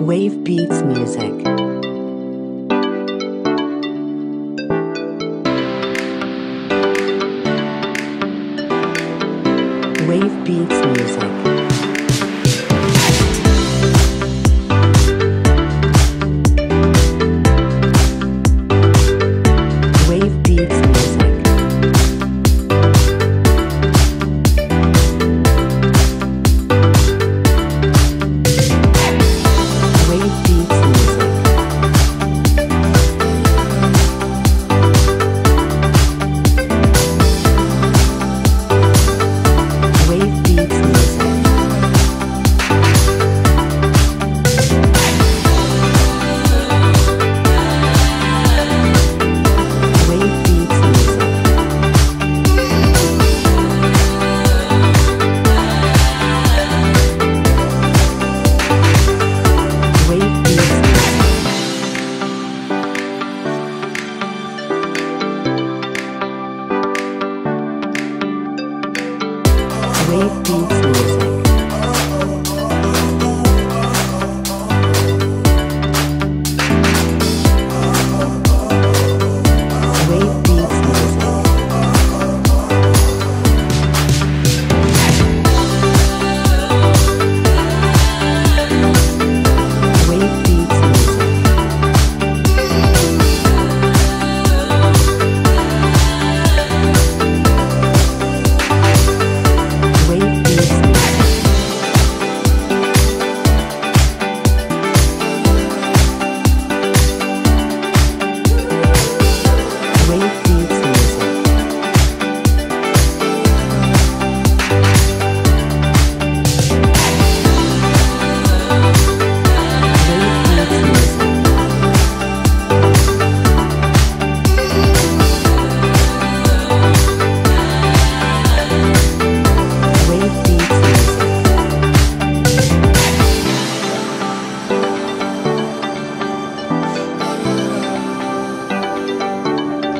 Wave Beats Music. Wave Beats Music. Rave Beats Music.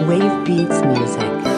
Wave Beats Music.